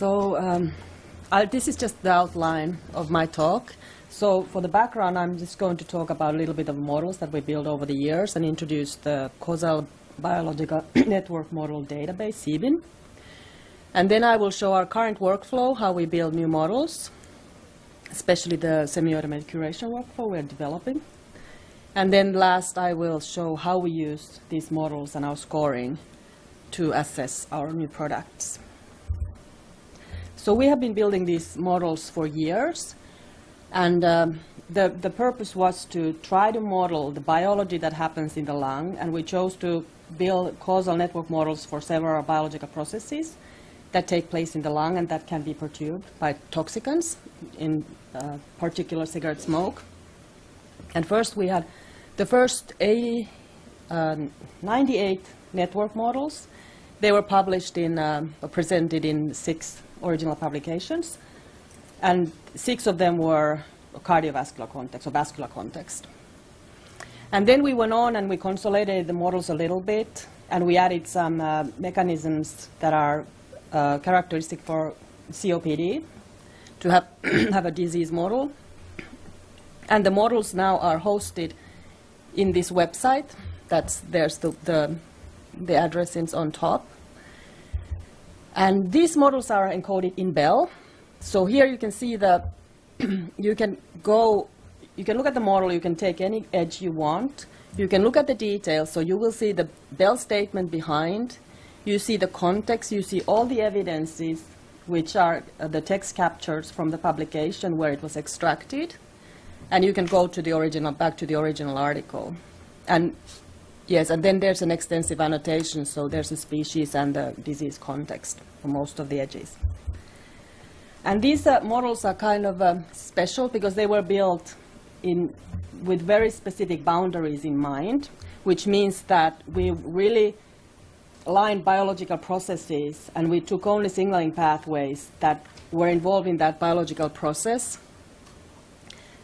So um, this is just the outline of my talk. So for the background, I'm just going to talk about a little bit of models that we built over the years and introduce the causal biological network model database, CBIN. And then I will show our current workflow, how we build new models, especially the semi-automated curation workflow we're developing. And then last, I will show how we use these models and our scoring to assess our new products. So we have been building these models for years, and um, the, the purpose was to try to model the biology that happens in the lung, and we chose to build causal network models for several biological processes that take place in the lung and that can be perturbed by toxicants, in uh, particular cigarette smoke. And first we had the first 80, uh, 98 network models. They were published in, um, presented in six original publications, and six of them were cardiovascular context or vascular context. And then we went on and we consolidated the models a little bit, and we added some uh, mechanisms that are uh, characteristic for COPD to have, have a disease model. And the models now are hosted in this website. That's there's the, the, the address on top. And these models are encoded in BEL. So here you can see that you can go, you can look at the model, you can take any edge you want. You can look at the details, so you will see the BEL statement behind. You see the context, you see all the evidences, which are uh, the text captures from the publication where it was extracted. And you can go to the original, back to the original article. And yes, and then there's an extensive annotation, so there's a species and the disease context for most of the edges. And these uh, models are kind of uh, special because they were built in, with very specific boundaries in mind, which means that we really aligned biological processes and we took only signaling pathways that were involved in that biological process.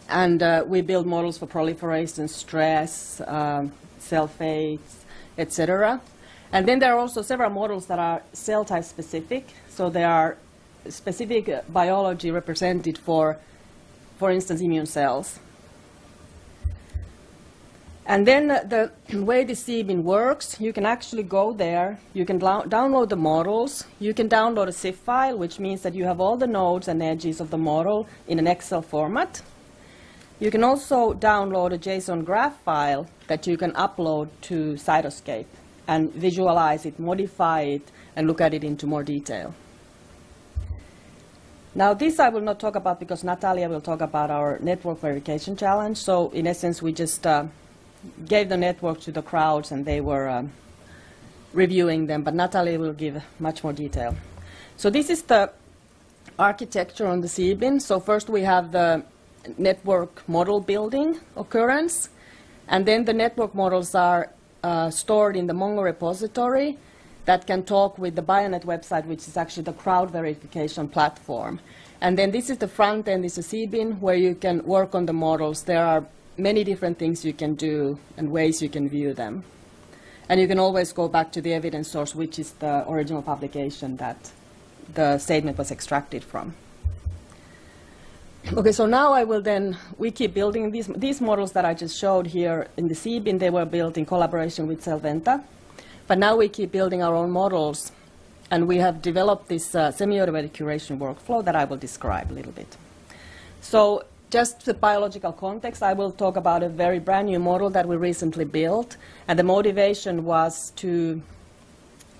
And uh, we built models for proliferation, stress, um, cell fates, etc. And then there are also several models that are cell type specific. So there are specific biology represented for, for instance, immune cells. And then the way the CBIN works, you can actually go there, you can download the models, you can download a ZIP file, which means that you have all the nodes and edges of the model in an Excel format. You can also download a JSON graph file that you can upload to Cytoscape and visualize it, modify it, and look at it into more detail. Now, this I will not talk about because Natalia will talk about our network verification challenge. So, in essence, we just uh, gave the network to the crowds and they were um, reviewing them, but Natalia will give much more detail. So, this is the architecture on the CBIN. So, first we have the network model building occurrence, and then the network models are uh, stored in the Mongo repository that can talk with the Bionet website, which is actually the crowd verification platform. And then this is the front end, this is CBIN, where you can work on the models. There are many different things you can do and ways you can view them. And you can always go back to the evidence source, which is the original publication that the statement was extracted from. Okay, so now I will then, we keep building these, these models that I just showed here in the CBIN, they were built in collaboration with Selventa. But now we keep building our own models, and we have developed this uh, semi-automated curation workflow that I will describe a little bit. So just the biological context, I will talk about a very brand new model that we recently built, and the motivation was to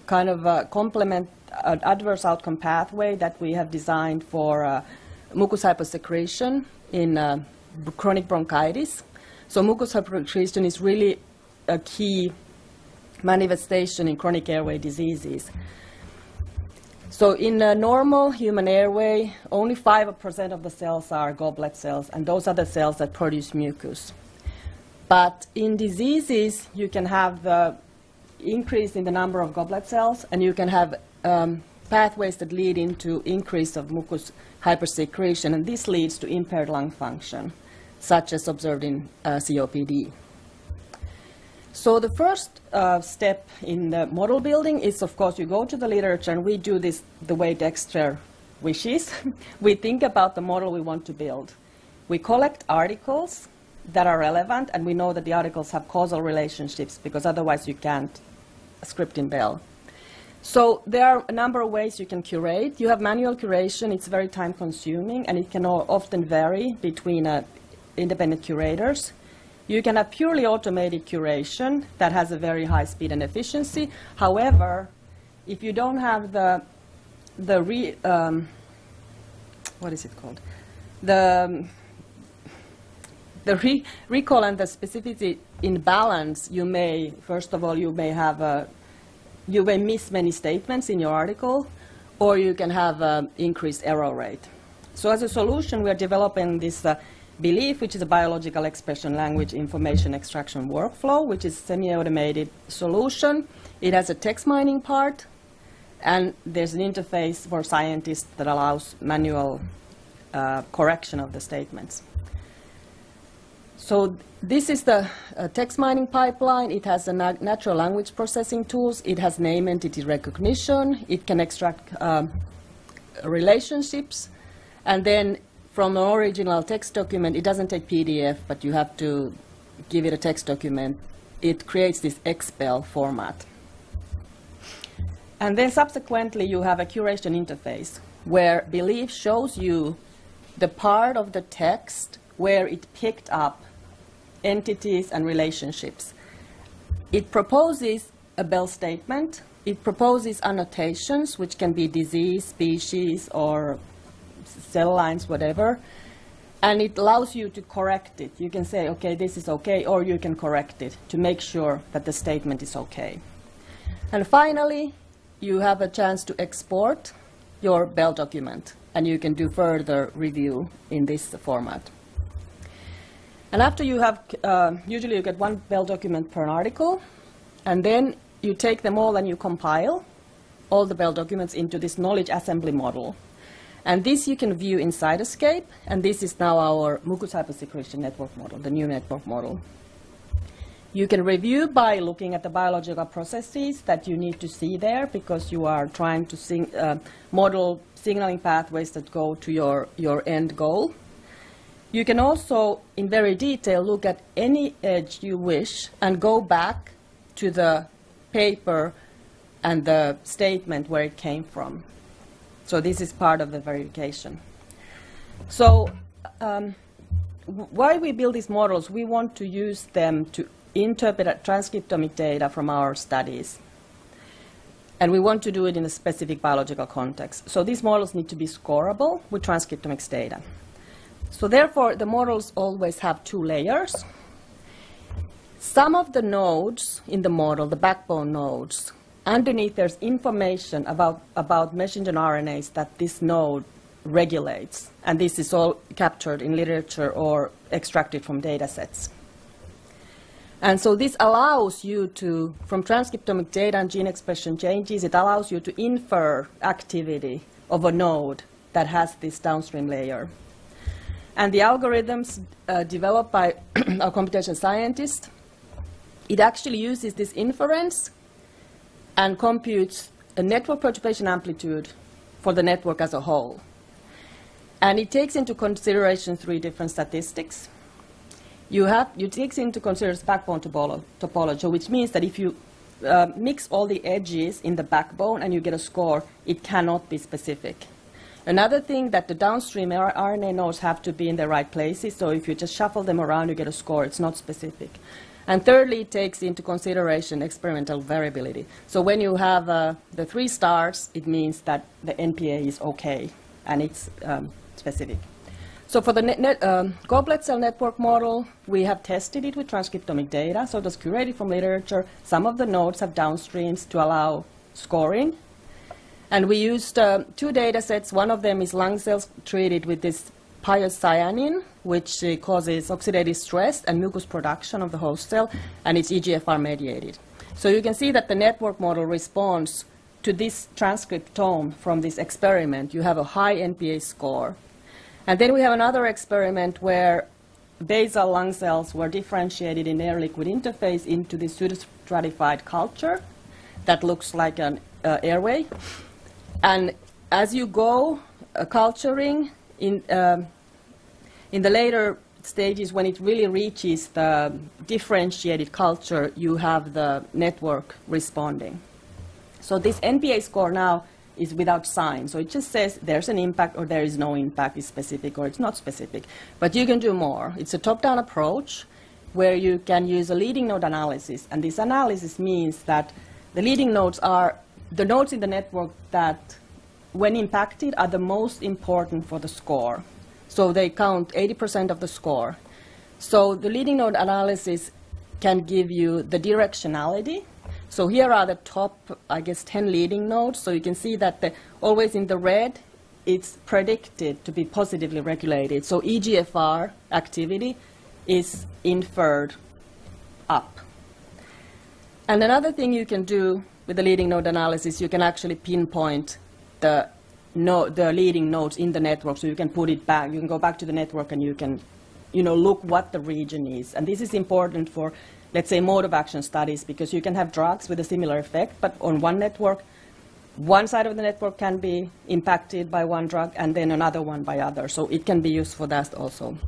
kind of uh, complement an adverse outcome pathway that we have designed for uh, mucus hypersecretion in uh, chronic bronchitis. So mucus hypersecretion is really a key manifestation in chronic airway diseases. So in a normal human airway, only 5% of the cells are goblet cells, and those are the cells that produce mucus. But in diseases, you can have the increase in the number of goblet cells, and you can have um, pathways that lead into increase of mucus hypersecretion, and this leads to impaired lung function, such as observed in uh, COPD. So the first uh, step in the model building is, of course, you go to the literature, and we do this the way Dexter wishes, we think about the model we want to build. We collect articles that are relevant, and we know that the articles have causal relationships because otherwise you can't script in BEL. So there are a number of ways you can curate. You have manual curation. It's very time consuming, and it can often vary between uh, independent curators. You can have purely automated curation that has a very high speed and efficiency. However, if you don't have the the re, um, what is it called? The the re recall and the specificity in balance, you may, first of all, you may have a, you may miss many statements in your article, or you can have an increased error rate. So as a solution, we are developing this uh, Belief, which is a biological expression language information extraction workflow, which is a semi-automated solution. It has a text mining part, and there's an interface for scientists that allows manual uh, correction of the statements. So this is the uh, text mining pipeline. It has a na natural language processing tools. It has name entity recognition. It can extract um, relationships. And then from the original text document, it doesn't take PDF, but you have to give it a text document. It creates this XBEL format. And then subsequently, you have a curation interface where Belief shows you the part of the text where it picked up entities and relationships. It proposes a BEL statement. It proposes annotations, which can be disease, species, or cell lines, whatever. And it allows you to correct it. You can say, okay, this is okay, or you can correct it to make sure that the statement is okay. And finally, you have a chance to export your BEL document, and you can do further review in this format. And after you have, uh, usually you get one BEL document per article, and then you take them all and you compile all the BEL documents into this knowledge assembly model. And this you can view in Cytoscape, and this is now our mucus hypersecretion network model, the new network model. You can review by looking at the biological processes that you need to see there because you are trying to sing, uh, model signaling pathways that go to your, your end goal. You can also, in very detail, look at any edge you wish and go back to the paper and the statement where it came from. So this is part of the verification. So um, why we build these models, we want to use them to interpret transcriptomic data from our studies. And we want to do it in a specific biological context. So these models need to be scoreable with transcriptomics data. So therefore, the models always have two layers. Some of the nodes in the model, the backbone nodes, underneath there's information about, about messenger RNAs that this node regulates. And this is all captured in literature or extracted from data sets. And so this allows you to, from transcriptomic data and gene expression changes, it allows you to infer activity of a node that has this downstream layer. And the algorithms uh, developed by our computation scientists, it actually uses this inference and computes a network perturbation amplitude for the network as a whole. And it takes into consideration three different statistics you have you take into consideration backbone topology, which means that if you uh, mix all the edges in the backbone and you get a score, it cannot be specific. Another thing that the downstream RNA nodes have to be in the right places, so if you just shuffle them around, you get a score, it's not specific. And thirdly, it takes into consideration experimental variability. So when you have uh, the three stars, it means that the NPA is okay, and it's um, specific. So for the net, net, um, goblet cell network model, we have tested it with transcriptomic data. So it was curated from literature. Some of the nodes have downstreams to allow scoring. And we used uh, two data sets. One of them is lung cells treated with this pyocyanin, which uh, causes oxidative stress and mucus production of the host cell, and it's EGFR mediated. So you can see that the network model responds to this transcriptome from this experiment. You have a high NPA score. And then we have another experiment where basal lung cells were differentiated in air-liquid interface into this pseudostratified culture that looks like an uh, airway. And as you go uh, culturing in, um, in the later stages when it really reaches the differentiated culture, you have the network responding. So this NPA score now is without sign. So it just says there's an impact or there is no impact, it's specific or it's not specific. But you can do more. It's a top-down approach where you can use a leading node analysis. And this analysis means that the leading nodes are the nodes in the network that, when impacted, are the most important for the score. So they count 80% of the score. So the leading node analysis can give you the directionality. So here are the top, I guess, 10 leading nodes. So you can see that the, always in the red, it's predicted to be positively regulated. So EGFR activity is inferred up. And another thing you can do with the leading node analysis, you can actually pinpoint the, no, the leading nodes in the network. So you can put it back. You can go back to the network and you can you know, look what the region is. And this is important for, let's say, mode of action studies because you can have drugs with a similar effect, but on one network, one side of the network can be impacted by one drug and then another one by other. So it can be used for that also.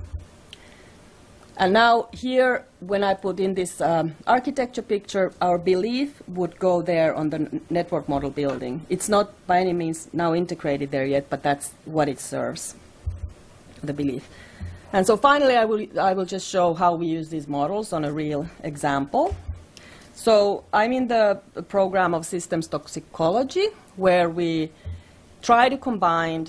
And now here, when I put in this um, architecture picture, our belief would go there on the network model building. It's not by any means now integrated there yet, but that's what it serves, the belief. And so finally, I will, I will just show how we use these models on a real example. So I'm in the program of systems toxicology, where we try to combine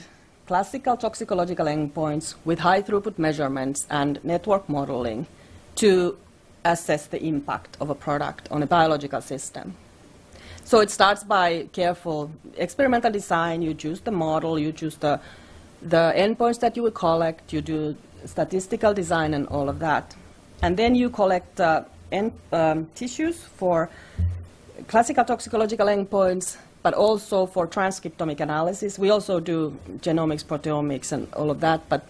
classical toxicological endpoints with high throughput measurements and network modeling to assess the impact of a product on a biological system. So it starts by careful experimental design. You choose the model, you choose the, the endpoints that you will collect, you do statistical design and all of that. And then you collect uh, end, um, tissues for classical toxicological endpoints, but also for transcriptomic analysis. We also do genomics, proteomics, and all of that, but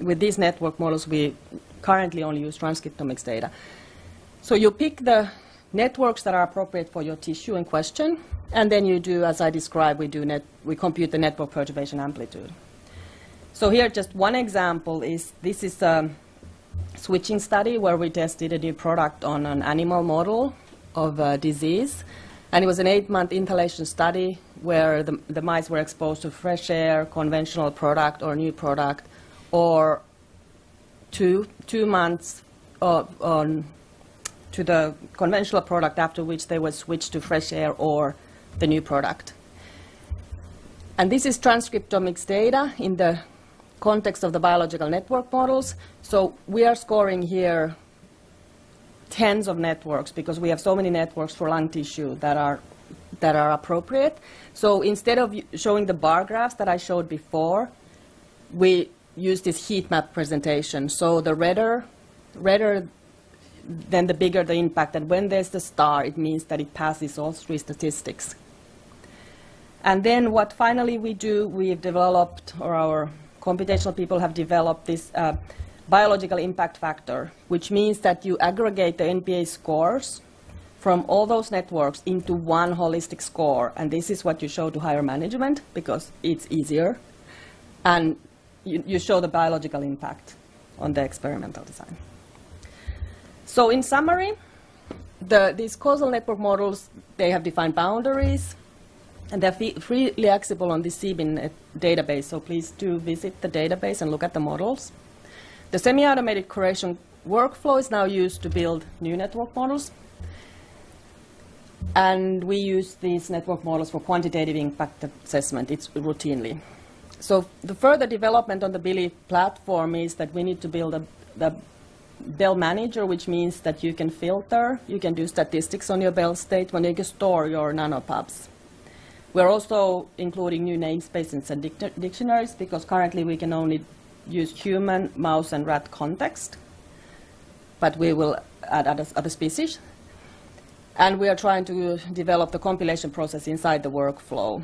with these network models, we currently only use transcriptomics data. So you pick the networks that are appropriate for your tissue in question, and then you do, as I described, we, do net, we compute the network perturbation amplitude. So here, just one example is, this is a switching study where we tested a new product on an animal model of a disease. And it was an eight-month inhalation study where the, the mice were exposed to fresh air, conventional product or new product, or two, two months uh, on, to the conventional product after which they were switched to fresh air or the new product. And this is transcriptomics data in the context of the biological network models. So we are scoring here tens of networks because we have so many networks for lung tissue that are that are appropriate. So instead of showing the bar graphs that I showed before, we use this heat map presentation. So the redder, redder, then the bigger the impact. And when there's the star, it means that it passes all three statistics. And then what finally we do, we've developed, or our computational people have developed this uh, biological impact factor, which means that you aggregate the NPA scores from all those networks into one holistic score. And this is what you show to higher management because it's easier. And you, you show the biological impact on the experimental design. So in summary, the, these causal network models, they have defined boundaries, and they're freely accessible on the CBIN database, so please do visit the database and look at the models. The semi-automated correlation workflow is now used to build new network models. And we use these network models for quantitative impact assessment. It's routinely. So the further development on the Billy platform is that we need to build a, the BEL manager, which means that you can filter, you can do statistics on your BEL state when you can store your nanopubs. We're also including new namespaces and dictionaries because currently we can only use human, mouse, and rat context, but we will add other, other species. And we are trying to develop the compilation process inside the workflow.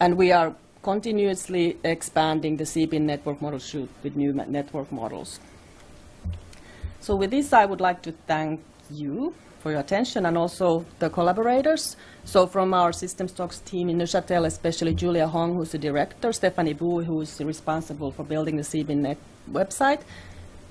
And we are continuously expanding the CBIN network model suite with new network models. So with this, I would like to thank you for your attention and also the collaborators. So from our Systems Tox team in Neuchâtel, especially Julia Hoeng, who's the director, Stéphanie Boué, who's responsible for building the CBNet website,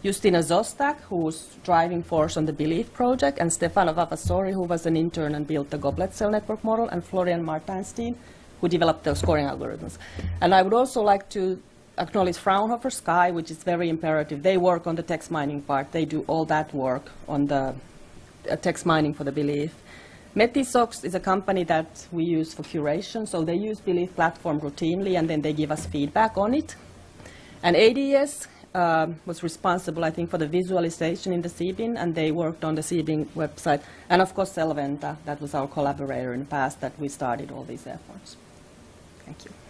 Justyna Szostak, who's driving force on the Belief project, and Stefano Vavasori, who was an intern and built the goblet cell network model, and Florian Martinstein, who developed the scoring algorithms. And I would also like to acknowledge Fraunhofer SCAI, which is very imperative. They work on the text mining part. They do all that work on the text mining for the Belief. Metisox is a company that we use for curation, so they use Belief platform routinely, and then they give us feedback on it. And ADS um, was responsible, I think, for the visualization in the CBIN, and they worked on the CBIN website. And of course, Selventa, that was our collaborator in the past that we started all these efforts. Thank you.